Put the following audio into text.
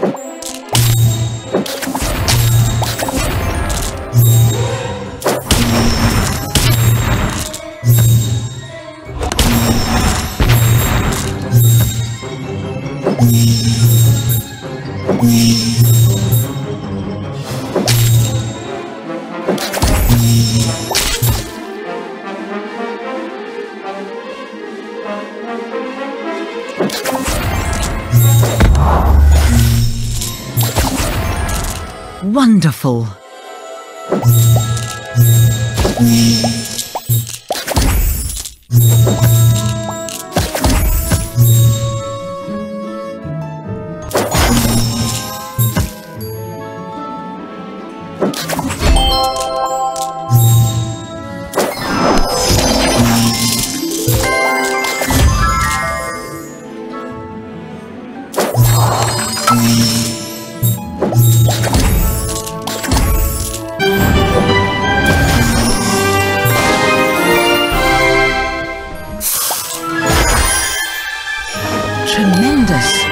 We'll Wonderful. Tremendous.